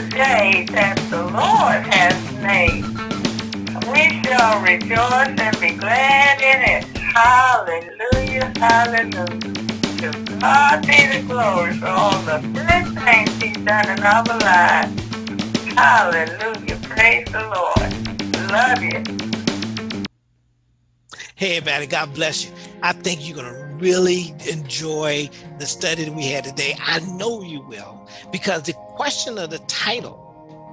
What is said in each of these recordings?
the day that the Lord has made. We shall rejoice and be glad in it. Hallelujah, hallelujah. To God be the glory for all the good things he's done in our lives. Hallelujah, praise the Lord. Love you. Hey, everybody, God bless you. I think you're going to really enjoy the study that we had today. I know you will, because the question of the title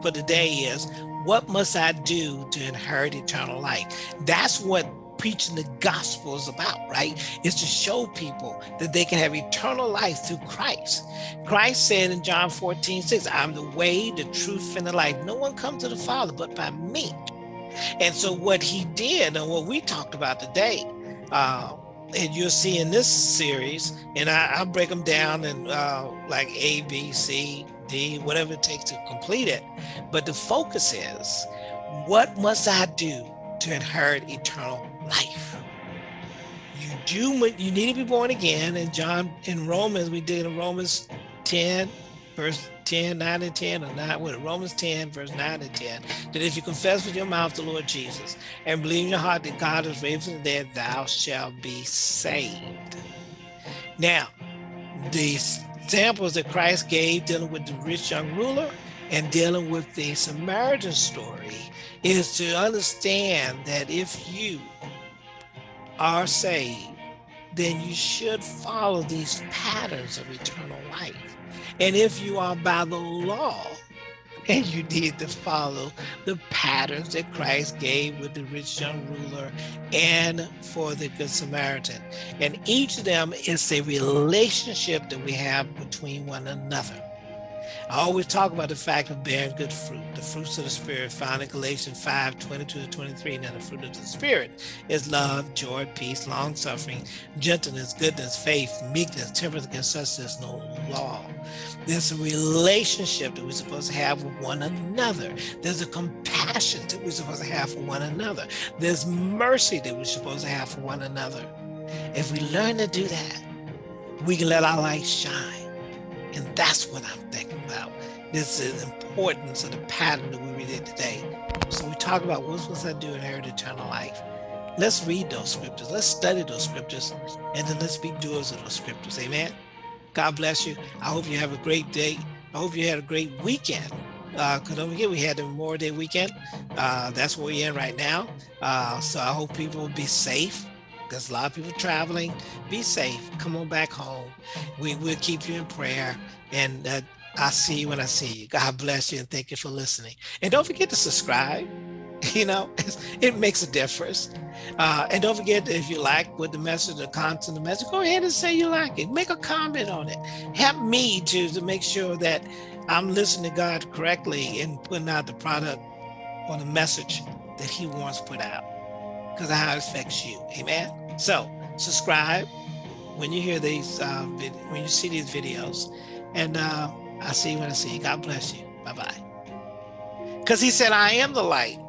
for today is What must I do to inherit eternal life? That's what preaching the gospel is about, right? Is to show people that they can have eternal life through Christ. Christ said in John 14, 6, I'm the way, the truth, and the life. No one comes to the Father but by me. And so what he did and what we talked about today, uh, and you'll see in this series, and I, will break them down in uh, like A, B, C, D, whatever it takes to complete it. But the focus is, what must I do to inherit eternal life? You do. You need to be born again. And John in Romans, we did in Romans 10, verse 10, 9 and 10, or 9, what, Romans 10, verse 9 and 10, that if you confess with your mouth the Lord Jesus and believe in your heart that God is raised from the dead, thou shalt be saved. Now, the examples that Christ gave dealing with the rich young ruler and dealing with the Samaritan story is to understand that if you are saved, then you should follow these patterns of eternal life. And if you are by the law, and you need to follow the patterns that Christ gave with the rich young ruler and for the Good Samaritan. And each of them is a relationship that we have between one another. I always talk about the fact of bearing good fruit, the fruits of the Spirit found in Galatians 5 22 to 23. Now, the fruit of the Spirit is love, joy, peace, long suffering, gentleness, goodness, faith, meekness, temperance. Against such there's no law. There's a relationship that we're supposed to have with one another. There's a compassion that we're supposed to have for one another. There's mercy that we're supposed to have for one another. If we learn to do that, we can let our light shine. And that's what I'm thinking. This is the importance of the pattern that we read today. So we talk about what must I do inherit eternal life. Let's read those scriptures. Let's study those scriptures, and then let's be doers of those scriptures. Amen. God bless you. I hope you have a great day. I hope you had a great weekend. Because uh, don't forget, we had the Memorial Day weekend. Uh, that's where we're in right now. Uh, so I hope people will be safe there's a lot of people traveling. Be safe. Come on back home. We will keep you in prayer. And uh, I'll see you when I see you. God bless you and thank you for listening. And don't forget to subscribe. You know, it makes a difference. Uh, and don't forget if you like what the message, the content, of the message, go ahead and say you like it. Make a comment on it. Help me to, to make sure that I'm listening to God correctly and putting out the product or the message that He wants put out because how it affects you. Amen. So subscribe when you hear these, uh, vid- when you see these videos, and uh, I'll see you when I see you. God bless you. Bye bye. Because He said, "I am the light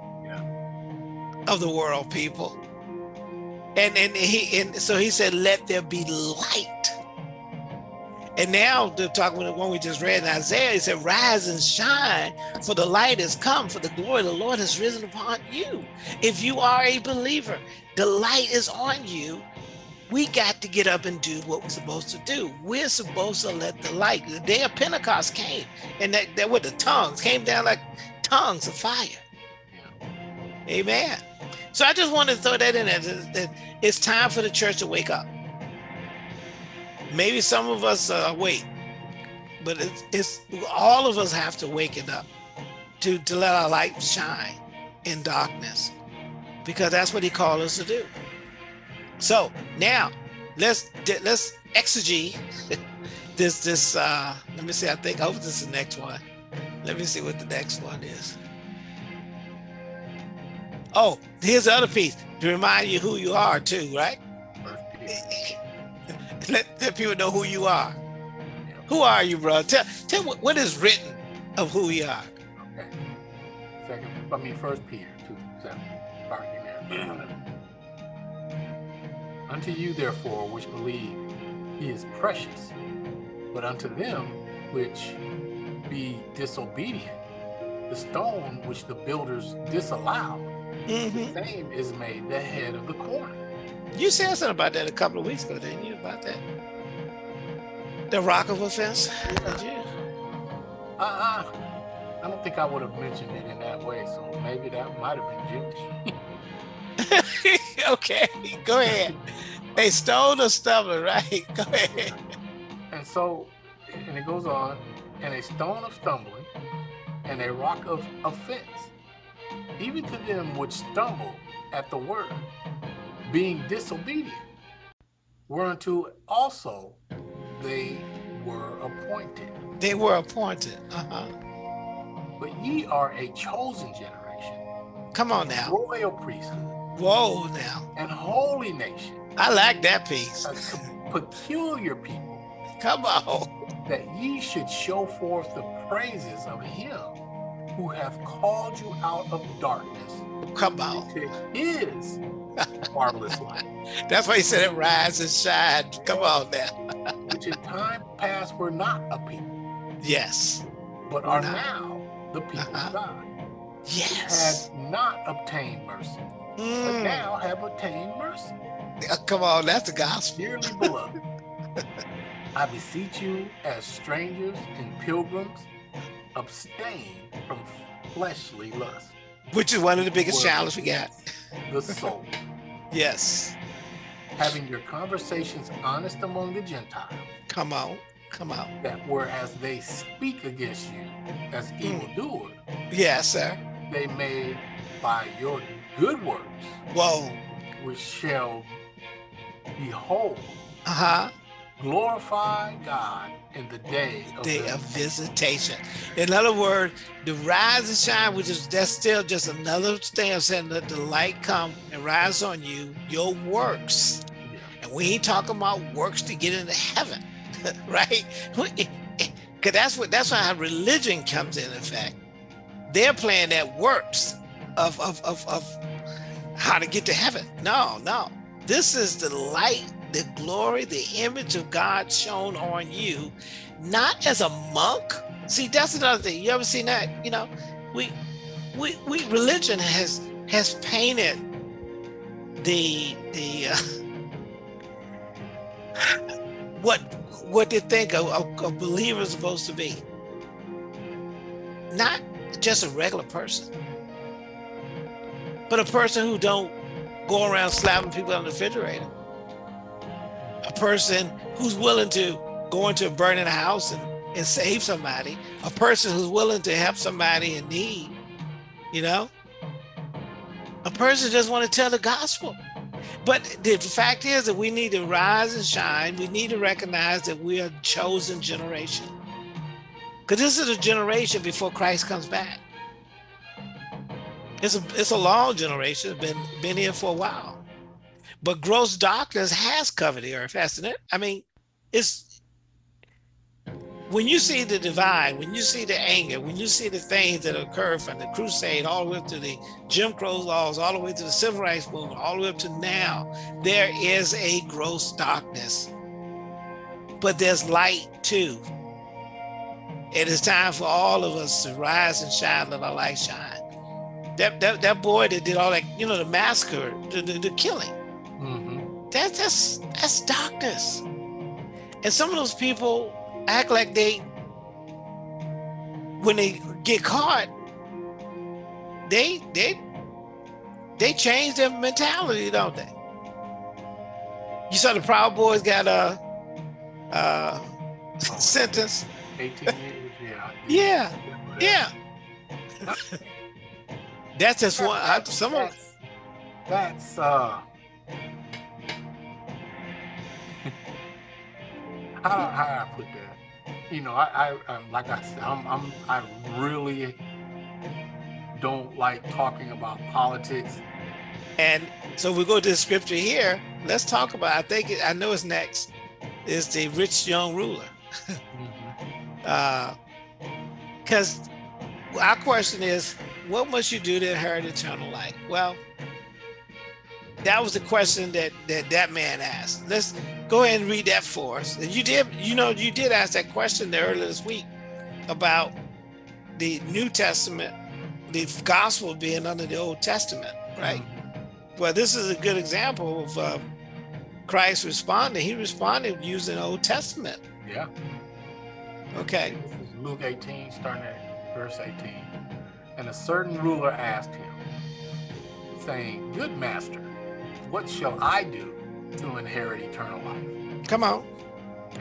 of the world, people." And and he and so He said, "Let there be light." And now they're talking about the one we just read in Isaiah, he said, Rise and shine, for the light has come, for the glory of the Lord has risen upon you. If you are a believer, the light is on you. We got to get up and do what we're supposed to do. We're supposed to let the light. The day of Pentecost came, and that, that with the tongues came down like tongues of fire. Amen. So I just wanted to throw that in there. That it's time for the church to wake up maybe some of us uh, wait, but it's, it's all of us have to wake it up to to let our light shine in darkness, because that's what He called us to do. So now let's let's exegete this this. Uh, let me see. I think I hope this is the next one. Let me see what the next one is. Oh, here's the other piece to remind you who you are too, right? let, let people know who you are. Who are you, bro? Tell, tell what, what is written of who we are. Okay. Second, I mean, First Peter two seven. Unto you, therefore, which believe, he is precious. But unto them which be disobedient, the stone which the builders disallowed, Mhm. the same is made the head of the corner. You said something about that a couple of weeks ago, didn't you? About that, the rock of offense. You? Uh-uh. I don't think I would have mentioned it in that way, so maybe that might have been Jewish. okay, go ahead. They stole the stumbling, right? Go ahead. And so, and it goes on, and a stone of stumbling, and a rock of offense, even to them which stumble at the word, being disobedient, whereunto also they were appointed. They were appointed. Uh-huh. But ye are a chosen generation, Come on now. royal priesthood, Whoa now. and holy nation, I like that piece. peculiar people, Come on. that ye should show forth the praises of him who hath called you out of darkness Come on. to his marvelous light, That's why he said it rise and shine. Come on now. which in time past were not a people, Yes. but are Now. now the people Uh-huh. of God, Yes. had not obtained mercy, but Mm. now have obtained mercy. Come on, that's the gospel. Dearly beloved, I beseech you as strangers and pilgrims, abstain from fleshly lust, Which is one of the biggest challenges we got. the soul, Yes. having your conversations honest among the Gentiles, Come on. Come on. that whereas they speak against you as Mm. evildoers, Yes, sir. they may by your good works, Whoa. which shall behold, Uh-huh. glorify God in the day of Day their of visitation. In other words, the rise and shine, which is that's still just another thing of saying that the light come and rise on you, your works. Yeah. And we ain't talking about works to get into heaven, right? Because that's what that's how religion comes in effect. They're playing that works of, of, of, of how to get to heaven. No, no. This is the light, the glory, the image of God shown on you, not as a monk. See, that's another thing. You ever seen that? You know, we we we religion has has painted the the uh, what what they think a, a, a believer is supposed to be. Not just a regular person, but a person who don't go around slapping people on the refrigerator. A person who's willing to go into a burning house and, and save somebody. A person who's willing to help somebody in need. You know, a person just want to tell the gospel. But the fact is that we need to rise and shine. We need to recognize that we are a chosen generation. Because this is a generation before Christ comes back. It's a it's a long generation, been been here for a while. But gross darkness has covered the earth, hasn't it? I mean, it's when you see the divide, when you see the anger, when you see the things that occur from the crusade all the way up to the Jim Crow laws, all the way to the civil rights movement, all the way up to now, there is a gross darkness. But there's light too. It is time for all of us to rise and shine, let our light shine. That, that, that boy that did all that, you know, the massacre, the, the, the killing, Mhm. that's, that's, that's darkness. And some of those people act like they, when they get caught, they, they, they change their mentality, don't they? You saw the Proud Boys got a, uh, sentence. 18 years, yeah. Yeah, yeah. That's just one. I, some of that's, that's uh how, how I put that. You know, I, I, like I said, I'm, I'm I really don't like talking about politics. and so we go to the scripture here. Let's talk about. I think it, I know it's next. Is the rich young ruler? Because our question is, what must you do to inherit eternal life? Well, that was the question that that that man asked. Let's go ahead and read that for us. And you did, you know, you did ask that question there earlier this week about the New Testament, the gospel being under the Old Testament, right? Mhm. Well, this is a good example of um, Christ responding. He responded using the Old Testament. Yeah. Okay. Luke 18, starting at verse 18. And a certain ruler asked him, saying, Good master, what shall I do to inherit eternal life? Come on.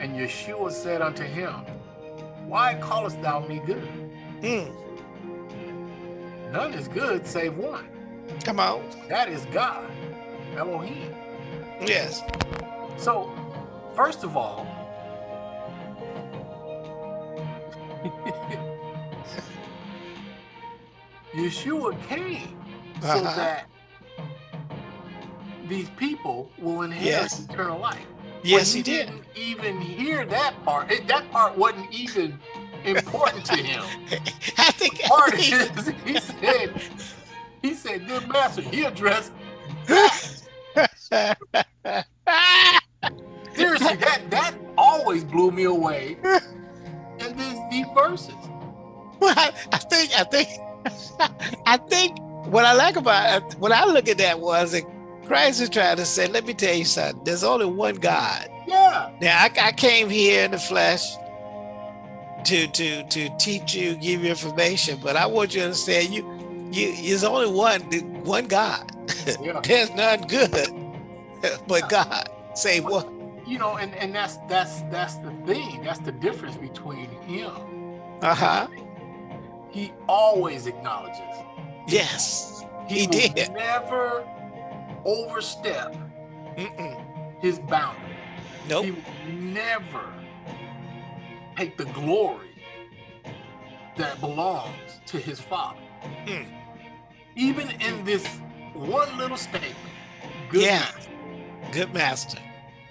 And Yeshua said unto him, Why callest thou me good? Mm, None is good save one. come on. That is God, Elohim. Yes. So, first of all, Yeshua came so Uh-huh. that these people will inherit Yes. eternal life. Yes, But he did. Didn't even hear that part. That part wasn't even important to him. I think. Part I think- is, he said, he said, "Good master." He addressed seriously. that that always blew me away. And these deep verses. Well, I, I think, I think, I think what I like about what I look at that was that Christ is trying to say, let me tell you something. There's only one God. Yeah. Now I, I came here in the flesh to to to teach you, give you information, but I want you to understand you you there's only one one God. Yeah. There's none good but God. Say what? You know, and, and that's that's that's the thing. That's the difference between him. Uh-huh. He always acknowledges. Yes. He will did. never overstep Mm-mm. his boundary. Nope. He will never take the glory that belongs to his father. Mm. Even in this one little statement, good Yeah. master, Good master.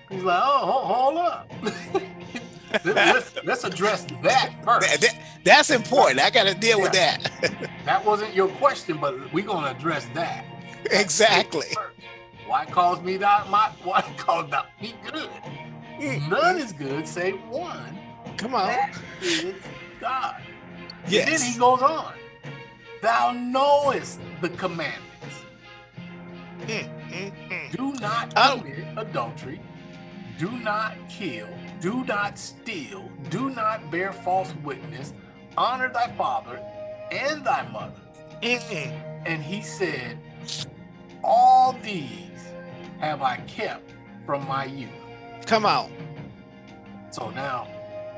he's like, oh, hold up. let's, let's address that first. That- that- that's important. I got to deal with that. That wasn't your question, but we're gonna address that. exactly. Why calls me that my why calls thou me good? Mm. None is good save one. Come on. That is God. And then he goes on. Thou knowest the commandments. Mm, mm, mm. Do not Oh. commit adultery. Do not kill. Do not steal. Do not bear false witness. Honor thy father and thy mother. Mm, mm. And he said, All these have I kept from my youth. Come out. So now,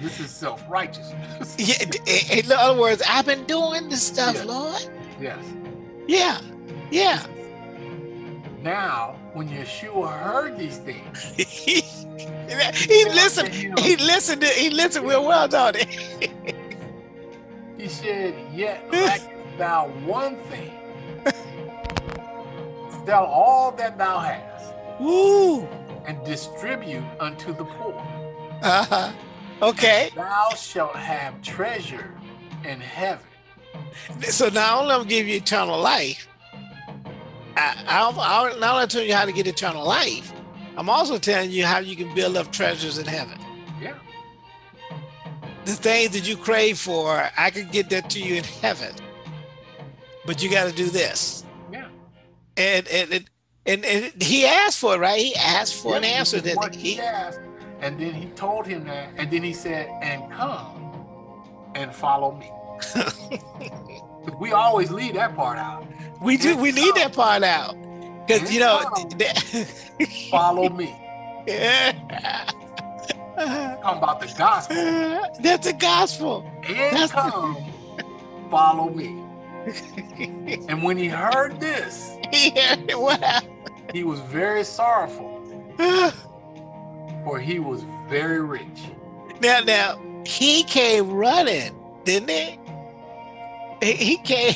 this is self righteousness. Yeah, in other words, I've been doing this stuff, Yeah. Lord. yes. Yeah. Yeah. Now, when Yeshua heard these things, he he listened. He listened. To, he listened real well, don't he? he said, Yet lackest thou one thing. Sell all that thou hast Woo. and distribute unto the poor. Uh-huh. Okay. Thou shalt have treasure in heaven. So not only I'm gonna give you eternal life, I, I'll, I'll not only tell you how to get eternal life, I'm also telling you how you can build up treasures in heaven. Yeah. The things that you crave for, I can get that to you in heaven. But you got to do this. Yeah. And and, and and and he asked for it, right? He asked for an answer that he he. asked. And then he told him that, and then he said, and come and follow me. we always leave that part out. We do. We leave that part out because you know. Follow me. yeah. Talking about the gospel. That's the gospel. And That's- come, follow me. And when he heard this, Yeah, what happened? he was very sorrowful, for he was very rich. Now, now he came running, didn't he? He, came.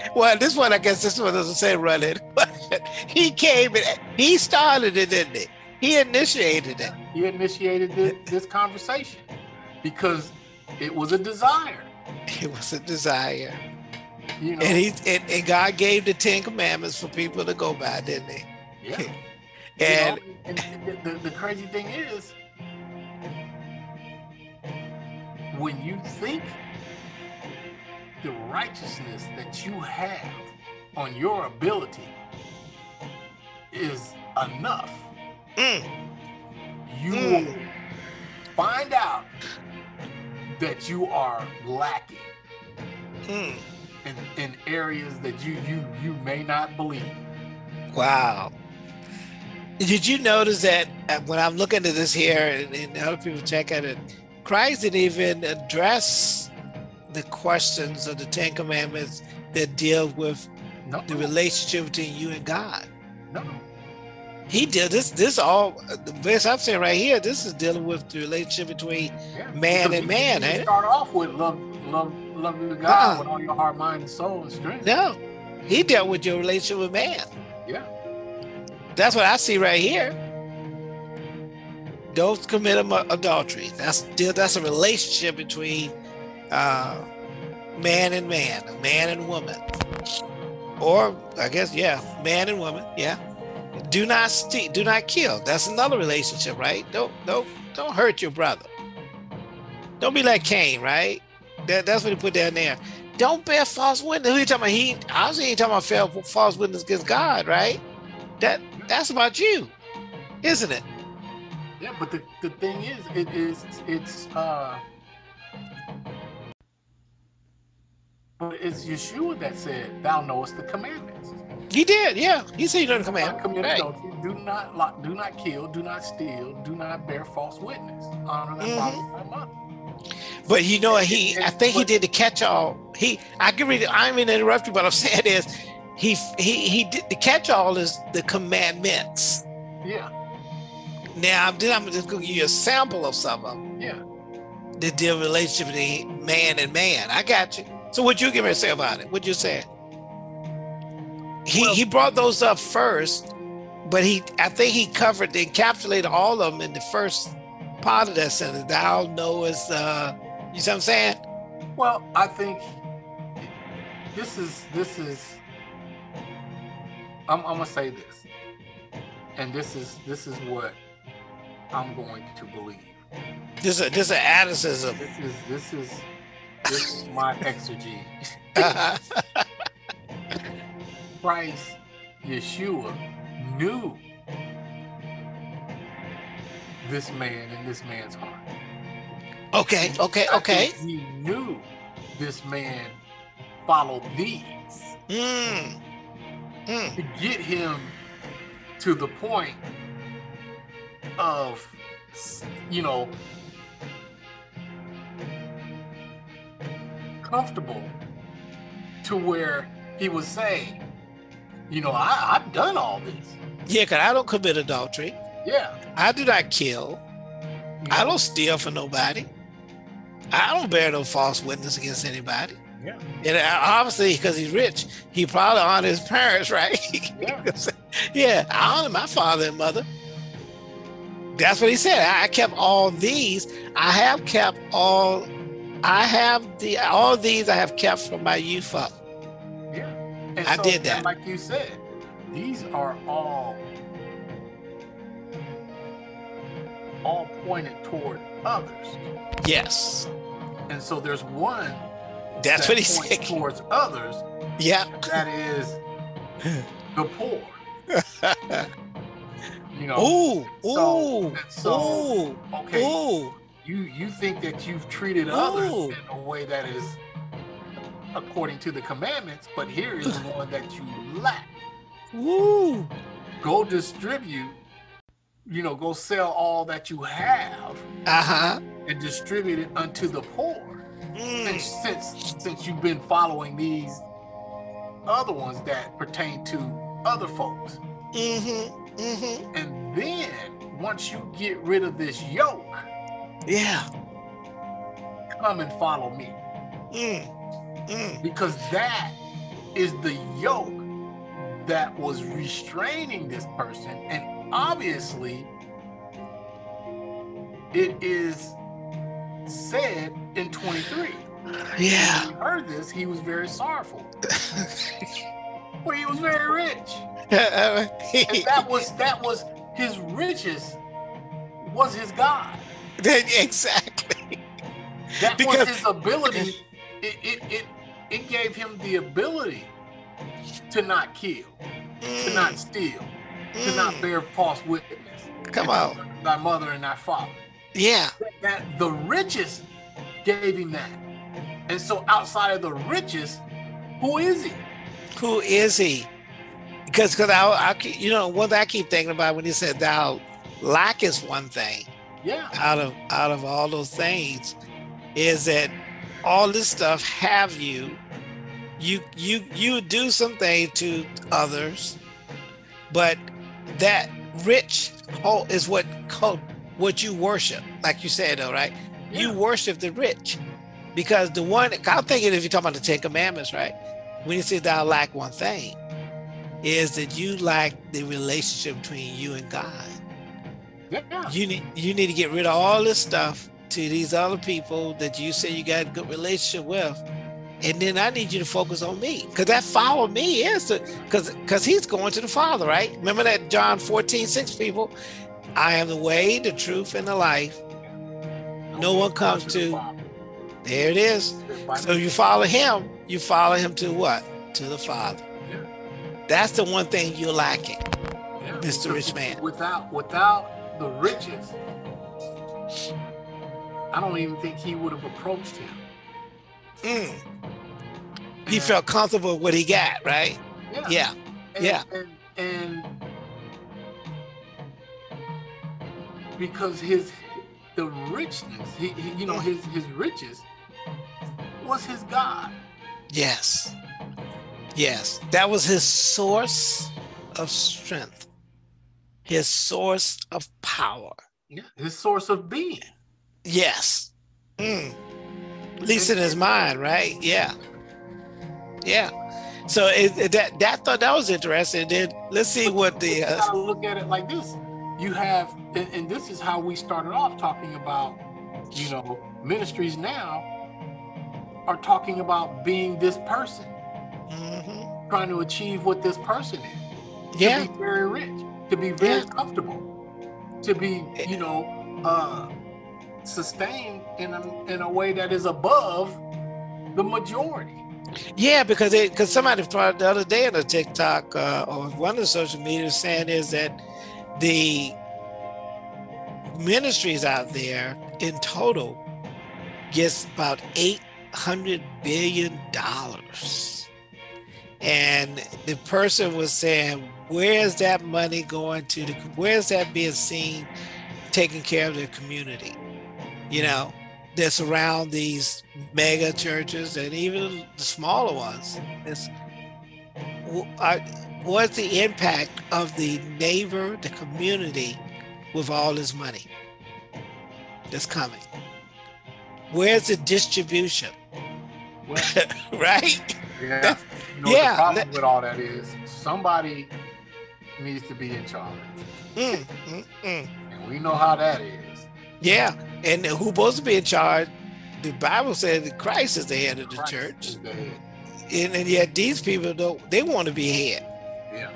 well, this one I guess this one doesn't say running, but he came and he started it, didn't he? He initiated it. He initiated this, this conversation because it was a desire. It was a desire, You know, and he and, and God gave the Ten Commandments for people to go by, didn't he? yeah. You And know, and the, the, the crazy thing is, when you think the righteousness that you have on your ability is enough, Mm, you Mm. will find out that you are lacking mm. in, in areas that you you you may not believe. Wow. Did you notice that uh, when I'm looking at this here and, and other people check at it, Christ didn't even address the questions of the Ten Commandments that deal with No, the relationship between you and God. no, He did this. This all the best I'm saying right here. This is dealing with the relationship between yeah. Man Because and man, you ain't it? Eh? start off with love, love, love your God Uh-uh. with all your heart, mind, and soul and strength. no. He dealt with your relationship with man. Yeah. That's what I see right here. Don't commit adultery. That's still that's a relationship between uh, man and man, man and woman, or I guess yeah, man and woman. Yeah. Do not steal. Do not kill. That's another relationship, right? Don't don't don't hurt your brother. Don't be like Cain, right? That, that's what he put down there. Don't bear false witness. Who you talking about? He obviously ain't talking about false witness against God, right? That that's about you, isn't it? Yeah, but the, the thing is, it is it's uh but it's Yeshua that said, Thou knowest the commandments. He did, yeah. He said you know the Do not command. adultery, do not lie, do not kill, do not steal, do not bear false witness. Honor thy Mhm. father and thy mother. But you know he I think he did the catch all. He I can read it, I don't mean to interrupt you, but I'm saying is he he he did the catch all is the commandments. Yeah, Now I'm, I'm just gonna give you a sample of some of them yeah. The deal relationship between man and man. I got you. So what you give me to say about it? What you say? He Well- he brought those up first, but he I think he covered the encapsulated all of them in the first part of that sentence. Thou knowest uh you see what I'm saying? Well, I think this is this is I'm, I'm gonna say this. And this is this is what I'm going to believe. This is this is Addisism. This is this is this is my exegy. Christ, Yeshua, knew this man in this man's heart. okay, okay, okay. He knew this man followed these Mm. Mm. to get him to the point of, you know, comfortable to where he was saying, you know, I, I've done all this. Yeah, because I don't commit adultery. Yeah. I do not kill. you I don't steal from nobody. I don't bear no false witness against anybody. Yeah. And obviously, because he's rich, he probably honored his parents, right? Yeah. yeah, I honor my father and mother. That's what he said. I kept all these. I have kept all. I have the all these. I have kept from my youth up. Yeah. And I did and that. Like you said, these are all all pointed toward others. Yes, And so there's one that's that what he points said. towards others Yeah. that is the poor. You know. Ooh, So- ooh, so, ooh, okay. ooh. You you think that you've treated others Ooh. in a way that is according to the commandments, but here is one that you lack. Ooh. Go distribute. You know, go sell all that you have Uh huh. and distribute it unto the poor. Mm. Since since since you've been following these other ones that pertain to other folks. Mm-hmm. Mm-hmm. And then once you get rid of this yoke, Yeah. come and follow me. Mm. Mm. Because that is the yoke that was restraining this person. And obviously, it is said in 23. Yeah. When he heard this, he was very sorrowful. For he was very rich. And that was that was his riches was his God. exactly. That Because- was his ability. It, it, it, it gave him the ability to not kill, to not steal, to not Mm. bear false witness. Come on. Thy mother and thy father. Yeah. That the riches gave him that. And so outside of the riches, who is he? Who is he? Because because I, I you know thing I keep thinking about when he said thou lackest one thing Yeah. out of out of all those things is that all this stuff have you. You you you do something to others but that rich whole is what what you worship like you said though right? You worship the rich because the one i'm thinking if you're talking about the ten commandments right? When you say thou lack one thing is that you lack the relationship between you and god Yeah. you need you need to get rid of all this stuff to these other people that you say you got a good relationship with. And then i need you to focus on me because that follow me is because because he's going to the father right? Remember that john 14 6 people? I am the way the truth and the life. No one comes to- there it is. So you follow him you follow him to what? To the father. That's the one thing you're lacking Mr. Rich Man. Without without the riches, I don't even think he would have approached him. Mm. he And- felt comfortable with what he got right Yeah. yeah And, yeah. And, and because his the richness, he, he you know his his riches was his God. Yes. Yes. That was his source of strength, his source of power. Yeah. His source of being. Yes. Mm. At least in his mind, right? Yeah. Yeah. So it, it- that that thought that was interesting. Then let's see what the you uh, gotta look at it like this. You have, and, and this is how we started off talking about, you know, ministries now are talking about being this person, mhm. trying to achieve what this person is. yeah, To be very rich, to be very Yeah. comfortable, to be, you know, uh, sustained in a, in a way that is above the majority. yeah, because it because somebody brought the other day on a TikTok uh, or one of the social media saying is that the ministries out there in total gets about eight hundred billion dollars, and the person was saying, "Where's that money going to? The, where's that being seen, taking care of the community? You know, that surround these mega churches and even the smaller ones. It's, are- what's the impact of the neighbor, the community, with all this money that's coming? Where's the distribution? Well, right? yeah. You know, Yeah, the problem that- with all that is somebody needs to be in charge. Mm, mm, mm. And we know how that is. Yeah, and who's supposed to be in charge? The Bible says that Christ is the head of the Christ church, the and, and yet these people don't. They want to be head. Yeah.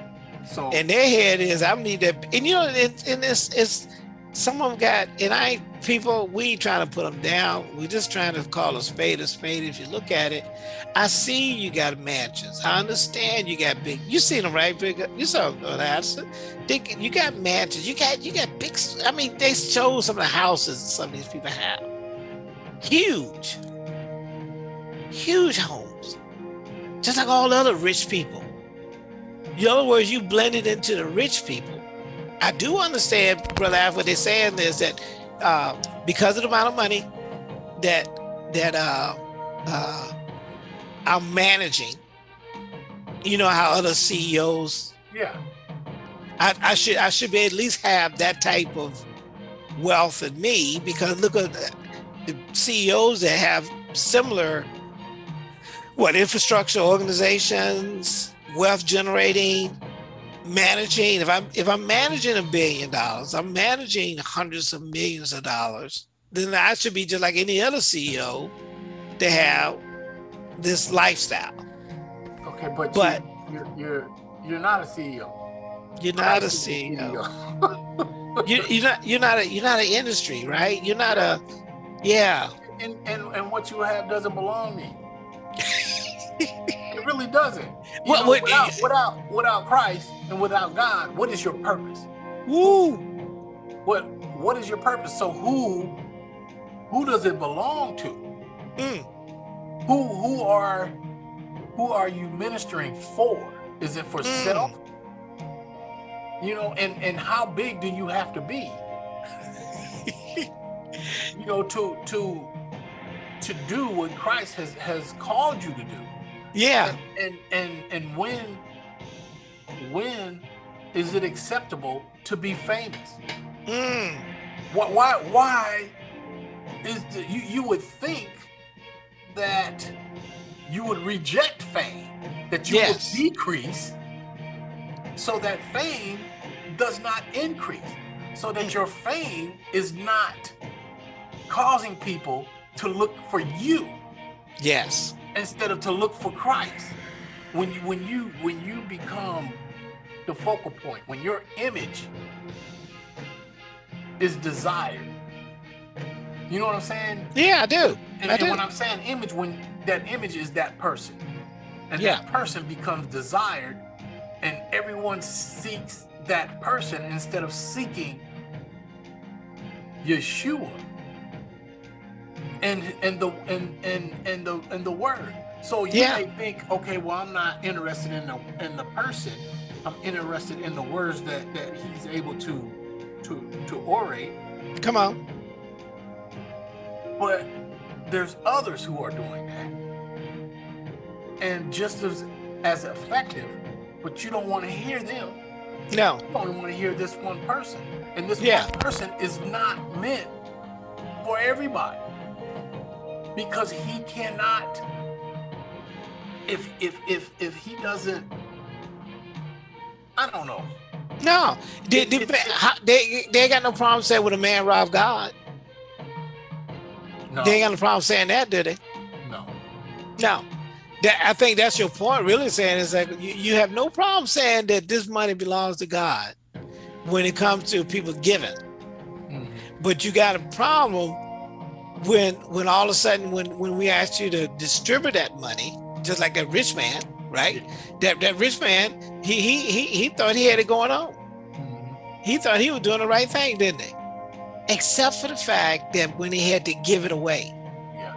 So and their head is I need that. And you know, it, and it's it's some of them got. And I people we ain't trying to put them down. We're just trying to call a spade a spade. If you look at it, I see you got mansions. I understand you got big. You seen them right? Big. You saw them, you got mansions. You got you got big. I mean, they show some of the houses that some of these people have. Huge, huge homes, just like all the other rich people. In other words, you blended into the rich people. I do understand, Brother Alf, what they're saying is that uh, because of the amount of money that that uh, uh, I'm managing, you know how other CEOs, yeah. I, I should I should be at least have that type of wealth in me because look at the, the CEOs that have similar what infrastructure organizations, wealth generating, managing. If I'm if I'm managing a billion dollars, I'm managing hundreds of millions of dollars. Then I should be just like any other CEO to have this lifestyle. Okay, but, But- you, you're you're you're not a CEO. You're not a the CEO. You, you're not you're not a you're not an industry, right? You're not a yeah. and, and, and what you have doesn't belong to you. it really doesn't. What- know, what- without, without without Christ and without God, what is your purpose? Woo! What what is your purpose? So who who does it belong to? Mm. Who who are who are you ministering for? Is it for Mm. self? You know, and and how big do you have to be? you know, to to to do what Christ has has called you to do. Yeah. And and and when when is it acceptable to be famous? Mm. Why why, why is the, you you would think that you would reject fame, that you Yes. would decrease so that fame does not increase, so that your fame is not causing people to look for you Yes. Instead of to look for Christ. When you when you when you become the focal point, when your image is desired. You know what I'm saying? Yeah, I do. And, I and do. when I'm saying image, when that image is that person, and Yeah. that person becomes desired, and everyone seeks that person instead of seeking Yeshua and and the and and and the and the word. So you Yeah. may think, okay, well, I'm not interested in the in the person. I'm interested in the words that that he's able to to to orate. Come on. But there's others who are doing that. And just as as effective, but you don't want to hear them. No. You only want to hear this one person. And this Yeah. one person is not meant for everybody. Because he cannot if if if if he doesn't I don't know. No. They, they, how- they, they got no problem saying with a man robbed God. No. They ain't got no problem saying that, do they? no. No. That, I think that's your point, really saying is that you, you have no problem saying that this money belongs to God when it comes to people giving. Mhm. But you got a problem when when all of a sudden when when we asked you to distribute that money, just like that rich man, right? That that rich man, he he he he thought he had it going on. Mhm. He thought he was doing the right thing, didn't he? Except for the fact that when he had to give it away, Yeah.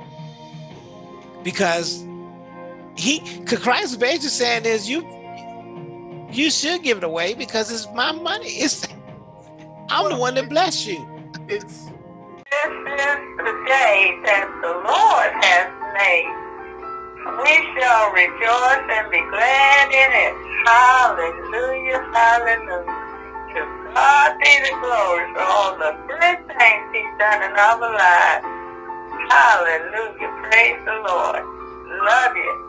because he, because Christ is basically saying is you, you should give it away because it's my money. It's I'm the one that blessed you. It's This is the day that the Lord has made. We shall rejoice and be glad in it. Hallelujah, hallelujah. To God be the glory for all the good things He's done in our lives. Hallelujah, praise the Lord. Love you.